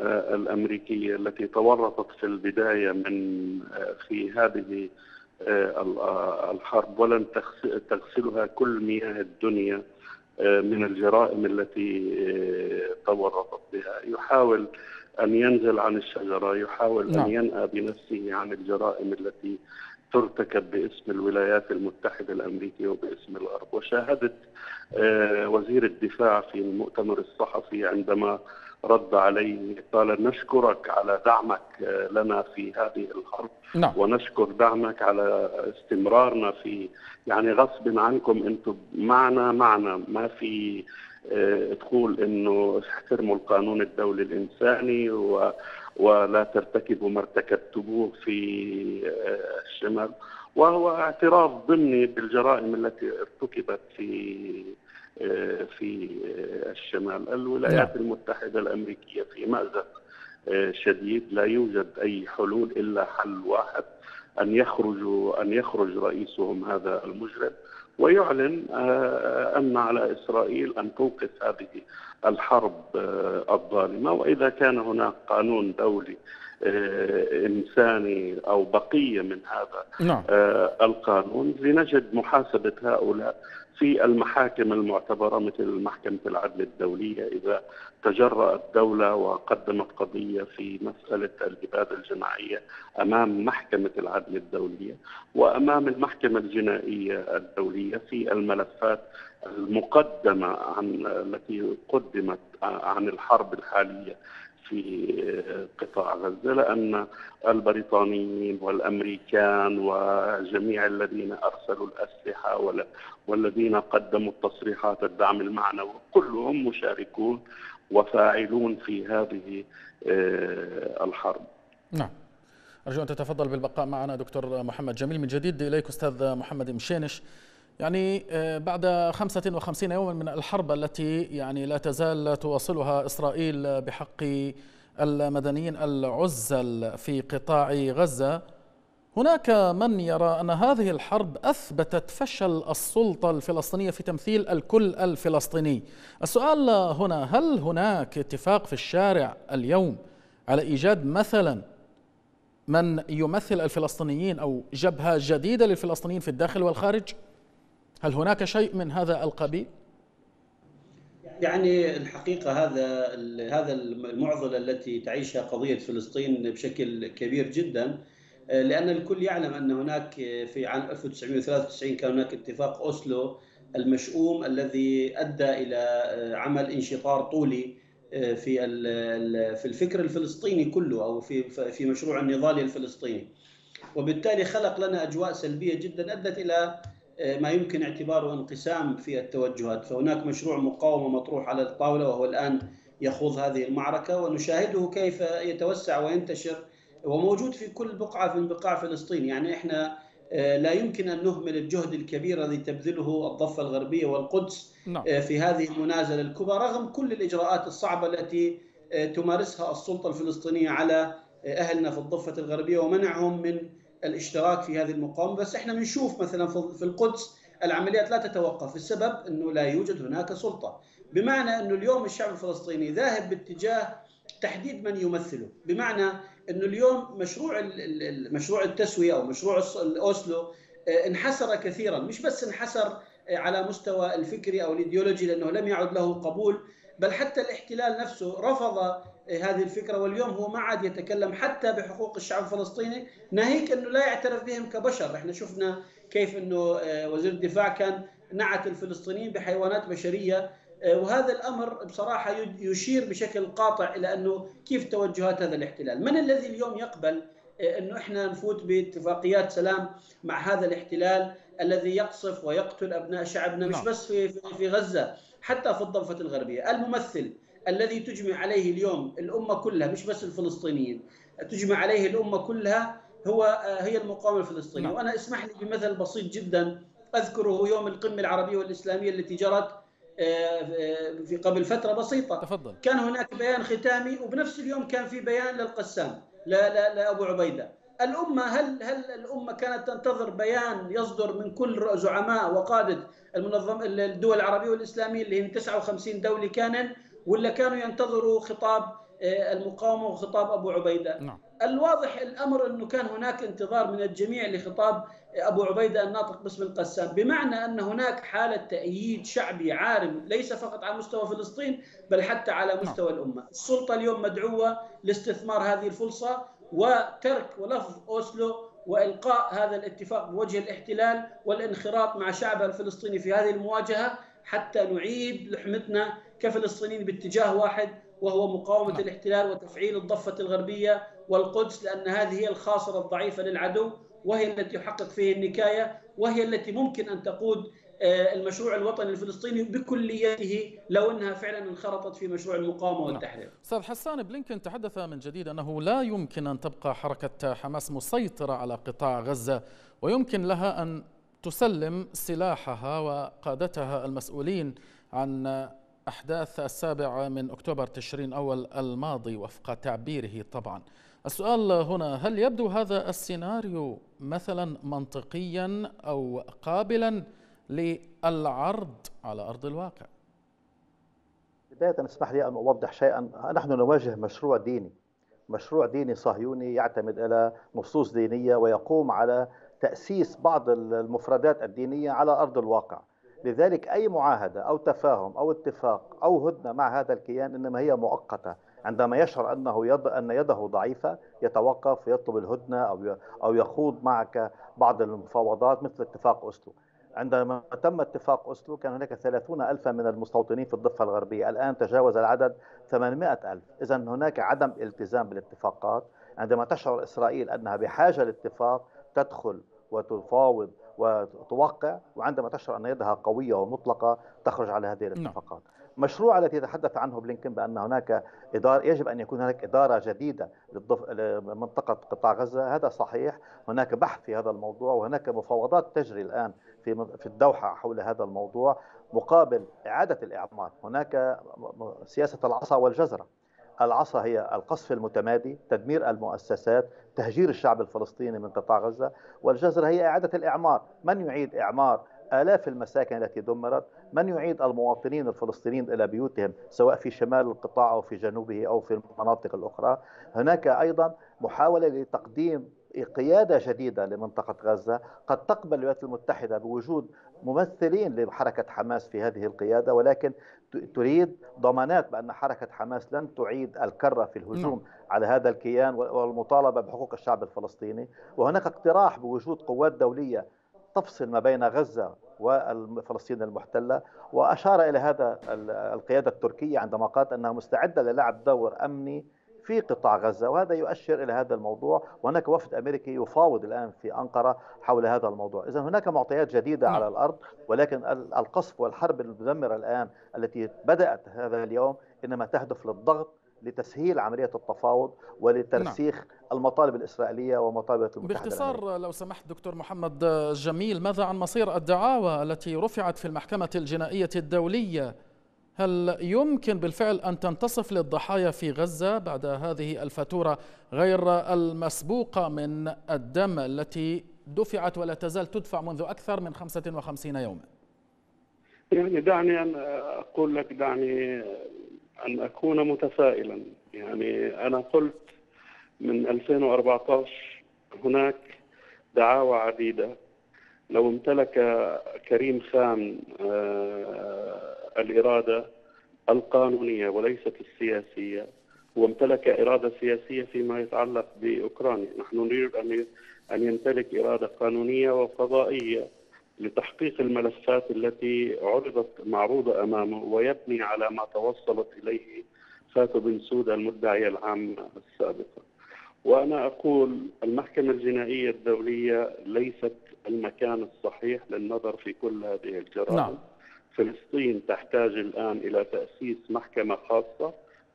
آه، الأمريكية التي تورطت في البداية من آه، في هذه الحرب ولن تغسلها كل مياه الدنيا. من الجرائم التي تورطت بها يحاول أن ينزل عن الشجرة يحاول أن نعم. ينأى بنفسه عن الجرائم التي ترتكب باسم الولايات المتحدة الأمريكية وباسم الغرب وشاهدت وزير الدفاع في المؤتمر الصحفي عندما رد عليه قال نشكرك على دعمك لنا في هذه الحرب نعم. ونشكر دعمك على استمرارنا في يعني غصب عنكم. أنتم معنا معنا. ما في تقول إنه احترموا القانون الدولي الإنساني و ولا ترتكبوا ما ارتكبتموه في الشمال. وهو اعتراف ضمني بالجرائم التي ارتكبت في في الشمال الولايات نعم. المتحدة الأمريكية في مأزق شديد لا يوجد أي حلول إلا حل واحد أن يخرجوا أن يخرج رئيسهم هذا المجرم ويعلن آه، أن على إسرائيل أن توقف هذه الحرب آه، الظالمة وإذا كان هناك قانون دولي آه، إنساني أو بقية من هذا نعم. القانون لنجد محاسبة هؤلاء في المحاكم المعتبرة مثل محكمة العدل الدولية إذا تجرأت دولة وقدمت قضية في مسألة الاباده الجماعية أمام محكمة العدل الدولية وأمام المحكمة الجنائية الدولية في الملفات المقدمة عن التي قدمت عن الحرب الحالية. في قطاع غزة لأن البريطانيين والأمريكان وجميع الذين أرسلوا الأسلحة والذين قدموا التصريحات الدعم المعنوي كلهم مشاركون وفاعلون في هذه آه، الحرب. نعم. أرجو أن تتفضل بالبقاء معنا دكتور محمد جميل من جديد إليك أستاذ محمد مشينش يعني آه، بعد 55 يوما من الحرب التي يعني لا تزال تواصلها إسرائيل بحق المدنيين العزل في قطاع غزة هناك من يرى أن هذه الحرب أثبتت فشل السلطة الفلسطينية في تمثيل الكل الفلسطيني السؤال هنا هل هناك اتفاق في الشارع اليوم على إيجاد مثلا من يمثل الفلسطينيين أو جبهة جديدة للفلسطينيين في الداخل والخارج؟ هل هناك شيء من هذا القبيل؟ يعني الحقيقة هذا هذا المعضلة التي تعيشها قضية فلسطين بشكل كبير جدا لأن الكل يعلم أن هناك في عام 1993 كان هناك اتفاق أوسلو المشؤوم الذي أدى إلى عمل انشطار طولي في في الفكر الفلسطيني كله أو في في مشروع النضال الفلسطيني وبالتالي خلق لنا أجواء سلبية جدا أدت إلى آه، ما يمكن اعتباره انقسام في التوجهات فهناك مشروع مقاومة مطروح على الطاولة وهو الآن يخوض هذه المعركة ونشاهده كيف يتوسع وينتشر وموجود في كل بقعة من بقاع فلسطين يعني إحنا آه، لا يمكن أن نهمل الجهد الكبير الذي تبذله الضفة الغربية والقدس نعم. آه، في هذه المنازلة الكبرى رغم كل الإجراءات الصعبة التي تمارسها السلطة الفلسطينية على أهلنا في الضفة الغربية ومنعهم من الاشتراك في هذه المقاومة بس إحنا بنشوف مثلا في القدس العمليات لا تتوقف السبب إنه لا يوجد هناك سلطة. بمعنى إنه اليوم الشعب الفلسطيني ذاهب باتجاه تحديد من يمثله. بمعنى إنه اليوم مشروع مشروع التسوية أو مشروع الأوسلو آه، انحسر كثيرا. مش بس انحسر آه، على مستوى الفكري أو الإيديولوجي لأنه لم يعد له قبول بل حتى الاحتلال نفسه رفض هذه الفكرة. واليوم هو ما عاد يتكلم حتى بحقوق الشعب الفلسطيني. ناهيك إنه لا يعترف بهم كبشر. إحنا شفنا كيف إنه آه، وزير الدفاع كان نعت الفلسطينيين بحيوانات بشرية. آه، وهذا الأمر بصراحة يشير بشكل قاطع إلى إنه كيف توجهات هذا الاحتلال؟ من الذي اليوم يقبل آه، إنه إحنا نفوت باتفاقيات سلام مع هذا الاحتلال الذي يقصف ويقتل أبناء شعبنا مش نعم. بس في في غزة حتى في الضفة الغربية. الممثل الذي تجمع عليه اليوم الأمة كلها مش بس الفلسطينيين تجمع عليه الأمة كلها هو آه، هي المقاومة الفلسطينية نعم. وأنا اسمح لي بمثل بسيط جدا أذكره يوم القمة العربية والإسلامية التي جرت آه، آه، في قبل فترة بسيطة تفضل. كان هناك بيان ختامي وبنفس اليوم كان في بيان للقسام لا لا لابو عبيدة الأمة هل هل الأمة كانت تنتظر بيان يصدر من كل زعماء وقادة المنظم الدول العربية والإسلامية اللي هم 59 دولة كان ولا كانوا ينتظروا خطاب آه، المقاومة وخطاب أبو عبيدة نعم. الواضح الأمر إنه كان هناك انتظار من الجميع لخطاب أبو عبيدة الناطق باسم القسام بمعنى أن هناك حالة تأييد شعبي عارم ليس فقط على مستوى فلسطين بل حتى على نعم. مستوى الأمة السلطة اليوم مدعوة لاستثمار هذه الفرصة وترك ولفظ أوسلو وإلقاء هذا الاتفاق بوجه الاحتلال والانخراط مع شعبها الفلسطيني في هذه المواجهة حتى نعيد لحمتنا كفلسطينيين باتجاه واحد وهو مقاومة نعم. الاحتلال وتفعيل الضفة الغربية والقدس لأن هذه هي الخاصرة الضعيفة للعدو وهي التي يحقق فيه النكاية وهي التي ممكن أن تقود المشروع الوطني الفلسطيني بكليته لو إنها فعلا انخرطت في مشروع المقاومة نعم. والتحرير. أستاذ حسان بلينكن تحدث من جديد أنه لا يمكن أن تبقى حركة حماس مسيطرة على قطاع غزة ويمكن لها أن تسلم سلاحها وقادتها المسؤولين عن أحداث السابع من أكتوبر تشرين أول الماضي وفق تعبيره طبعا. السؤال هنا هل يبدو هذا السيناريو مثلا منطقيا أو قابلا للعرض على أرض الواقع؟ بداية اسمح لي أن أوضح شيئا. نحن نواجه مشروع ديني. مشروع ديني صهيوني يعتمد على نصوص دينية ويقوم على تأسيس بعض المفردات الدينية على أرض الواقع. لذلك أي معاهدة أو تفاهم أو اتفاق أو هدنة مع هذا الكيان إنما هي مؤقتة. عندما يشعر أنه يد أن يده ضعيفة يتوقف ويطلب الهدنة أو أو يخوض معك بعض المفاوضات مثل اتفاق أسلو عندما تم اتفاق أسلو كان هناك ثلاثون ألفا من المستوطنين في الضفة الغربية. الآن تجاوز العدد 800 ألف. إذا هناك عدم التزام بالاتفاقات. عندما تشعر إسرائيل أنها بحاجة لاتفاق تدخل وتفاوض وتوقع وعندما تشعر أن يدها قوية ومطلقة تخرج على هذه نعم. الاتفاقات. مشروع الذي يتحدث عنه بلينكن بأن هناك إدارة يجب أن يكون هناك إدارة جديدة لمنطقة قطاع غزة. هذا صحيح. هناك بحث في هذا الموضوع وهناك مفاوضات تجري الآن في في الدوحة حول هذا الموضوع مقابل إعادة الإعمار. هناك سياسة العصا والجزرة. العصا هي القصف المتمادي تدمير المؤسسات تهجير الشعب الفلسطيني من قطاع غزة والجزر هي إعادة الإعمار. من يعيد إعمار آلاف المساكن التي دمرت؟ من يعيد المواطنين الفلسطينيين إلى بيوتهم سواء في شمال القطاع أو في جنوبه أو في المناطق الأخرى؟ هناك أيضا محاولة لتقديم قيادة جديدة لمنطقة غزة. قد تقبل الولايات المتحدة بوجود ممثلين لحركة حماس في هذه القيادة ولكن تريد ضمانات بأن حركة حماس لن تعيد الكرة في الهجوم نعم. على هذا الكيان والمطالبة بحقوق الشعب الفلسطيني. وهناك اقتراح بوجود قوات دولية تفصل ما بين غزة وفلسطين المحتلة. وأشار إلى هذا القيادة التركية عندما قالت أنها مستعدة للعب دور أمني في قطاع غزة وهذا يؤشر إلى هذا الموضوع وهناك وفد أمريكي يفاوض الآن في أنقرة حول هذا الموضوع إذا هناك معطيات جديدة على نعم. الأرض ولكن القصف والحرب المدمرة الآن التي بدأت هذا اليوم إنما تهدف للضغط لتسهيل عملية التفاوض ولترسيخ نعم. المطالب الإسرائيلية ومطالب المتحدة باختصار الأمريكية. لو سمحت دكتور محمد جميل ماذا عن مصير الدعاوى التي رفعت في المحكمة الجنائية الدولية هل يمكن بالفعل أن تنتصف للضحايا في غزة بعد هذه الفاتورة غير المسبوقة من الدم التي دفعت ولا تزال تدفع منذ أكثر من 55 يوما؟ يعني دعني أن أقول لك دعني أن أكون متفائلا يعني أنا قلت من 2014 هناك دعاوى عديدة. لو امتلك كريم خان آه، الإرادة القانونية وليست السياسية وامتلك إرادة سياسية فيما يتعلق بأوكرانيا نحن نريد أن أن يمتلك إرادة قانونية وقضائية لتحقيق الملفات التي عرضت معروضة أمامه ويبني على ما توصلت إليه فاتو بن سودا المدعية العامة السابقة وأنا أقول المحكمة الجنائية الدولية ليست المكان الصحيح للنظر في كل هذه الجرائم نعم. فلسطين تحتاج الآن إلى تأسيس محكمة خاصة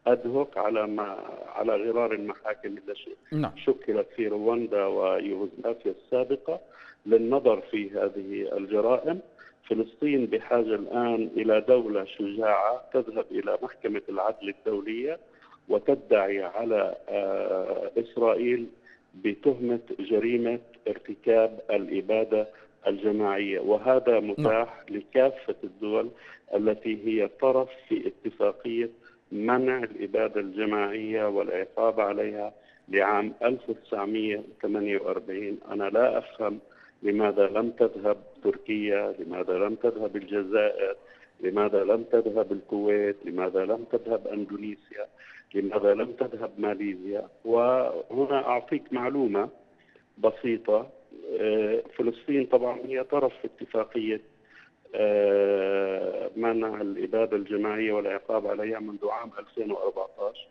أدهوك على ما على غرار المحاكم التي نعم. شكلت في رواندا ويوغوسلافيا السابقة للنظر في هذه الجرائم فلسطين بحاجة الآن إلى دولة شجاعة تذهب إلى محكمة العدل الدولية وتدعي على آه، إسرائيل بتهمة جريمة ارتكاب الإبادة الجماعية. وهذا متاح نعم. لكافة الدول التي هي طرف في اتفاقية منع الإبادة الجماعية والعقاب عليها لعام 1948 أنا لا أفهم لماذا لم تذهب تركيا لماذا لم تذهب الجزائر لماذا لم تذهب الكويت لماذا لم تذهب أندونيسيا. لماذا لم تذهب ماليزيا؟ وهنا أعطيك معلومة بسيطة. آه، فلسطين طبعا هي طرف في اتفاقية آه، منع الإبادة الجماعية والعقاب عليها منذ عام 2014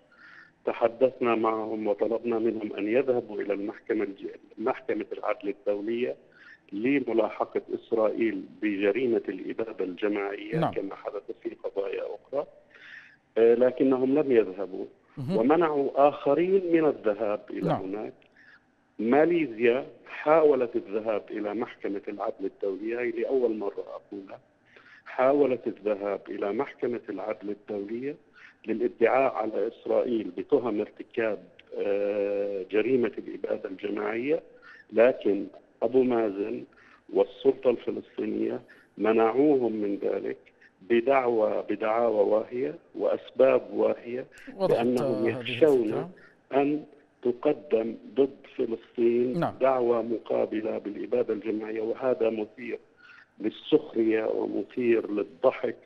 تحدثنا معهم وطلبنا منهم أن يذهبوا إلى المحكمة محكمة العدل الدولية لملاحقة إسرائيل بجريمة الإبادة الجماعية نعم. كما حدث في قضايا أخرى. لكنهم لم يذهبوا. ومنعوا آخرين من الذهاب إلى نعم. هناك. ماليزيا حاولت الذهاب إلى محكمة العدل الدولية هي لأول مرة أقولها. حاولت الذهاب إلى محكمة العدل الدولية للادعاء على إسرائيل بتهم ارتكاب آه، جريمة الإبادة الجماعية. لكن أبو مازن والسلطة الفلسطينية منعوهم من ذلك. بدعوى بدعاوى واهية وأسباب واهية بأنهم يخشون أن تقدم ضد فلسطين نعم. دعوى مقابلة بالإبادة الجماعية وهذا مثير للسخرية ومثير للضحك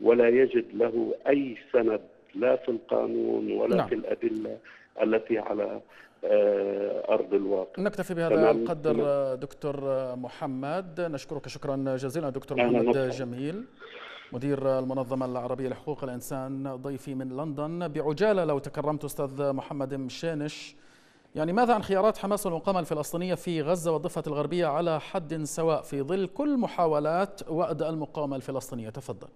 ولا يجد له أي سند لا في القانون ولا نعم. في الأدلة التي على آه، أرض الواقع. نكتفي بهذا القدر دكتور محمد. نشكرك شكرا جزيلا دكتور محمد جميل. مدير المنظمة العربية لحقوق الإنسان ضيفي من لندن. بعجالة لو تكرمت أستاذ محمد مشانش يعني ماذا عن خيارات حماس والمقاومة الفلسطينية في غزة والضفة الغربية على حد سواء في ظل كل محاولات وأد المقاومة الفلسطينية؟ تفضل.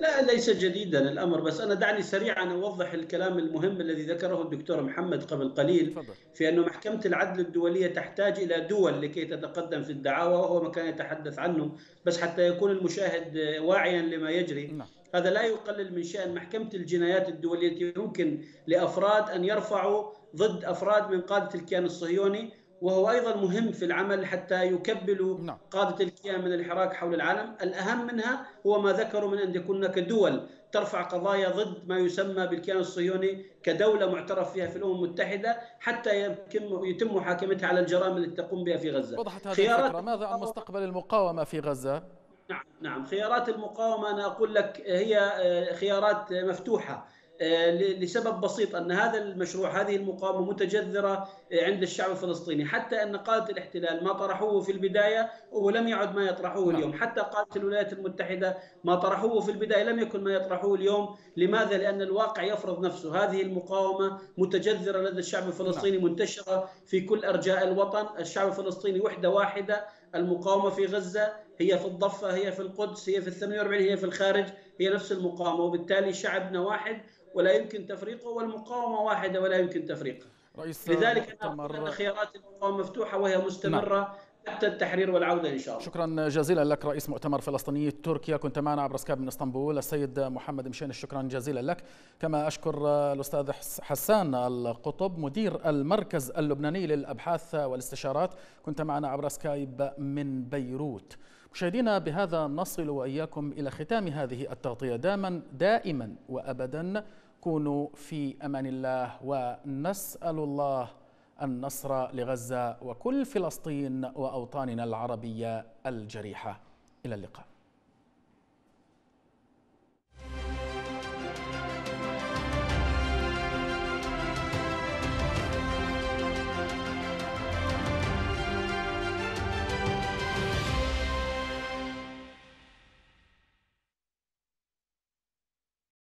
لا ليس جديدا الأمر بس أنا دعني سريعا أوضح الكلام المهم الذي ذكره الدكتور محمد قبل قليل في انه محكمة العدل الدولية تحتاج إلى دول لكي تتقدم في الدعاوى وهو ما كان يتحدث عنه بس حتى يكون المشاهد واعيا لما يجري نعم. هذا لا يقلل من شأن محكمة الجنايات الدولية يمكن لأفراد أن يرفعوا ضد أفراد من قادة الكيان الصهيوني وهو أيضا مهم في العمل حتى يكبلوا نعم. قادة الكيان من الحراك حول العالم، الأهم منها هو ما ذكروا من أن يكون هناك دول ترفع قضايا ضد ما يسمى بالكيان الصهيوني كدولة معترف فيها في الأمم المتحدة حتى يتم يتم محاكمتها على الجرائم التي تقوم بها في غزة. وضحت هذه الفكرة، ماذا عن مستقبل المقاومة في غزة؟ نعم نعم خيارات المقاومة أنا أقول لك هي آه، خيارات مفتوحة آه، لسبب بسيط أن هذا المشروع هذه المقاومة متجذرة آه، عند الشعب الفلسطيني. حتى أن قادة الاحتلال ما طرحوه في البداية ولم يعد ما يطرحوه اليوم. نعم. حتى قادة الولايات المتحدة ما طرحوه في البداية لم يكن ما يطرحوه اليوم. لماذا؟ لأن الواقع يفرض نفسه. هذه المقاومة متجذرة لدى الشعب الفلسطيني نعم. منتشرة في كل أرجاء الوطن. الشعب الفلسطيني وحدة واحدة. المقاومة في غزة هي في الضفة هي في القدس هي في ال 48 هي في الخارج هي نفس المقاومة. وبالتالي شعبنا واحد. ولا يمكن تفريقه والمقاومة واحدة ولا يمكن تفريقها رئيس لذلك أن خيارات المقاومة مفتوحة وهي مستمرة نعم. حتى التحرير والعودة إن شاء الله. شكرا جزيلا لك رئيس مؤتمر فلسطيني. تركيا كنت معنا عبر سكاب من إسطنبول. السيد محمد مشين شكرا جزيلا لك. كما أشكر الأستاذ حسان القطب مدير المركز اللبناني للأبحاث والاستشارات. كنت معنا عبر سكايب من بيروت. مشاهدينا بهذا نصل وإياكم إلى ختام هذه التغطية. دائما دائما وأبدا كونوا في أمان الله ونسأل الله النصر لغزة وكل فلسطين وأوطاننا العربية الجريحة. إلى اللقاء.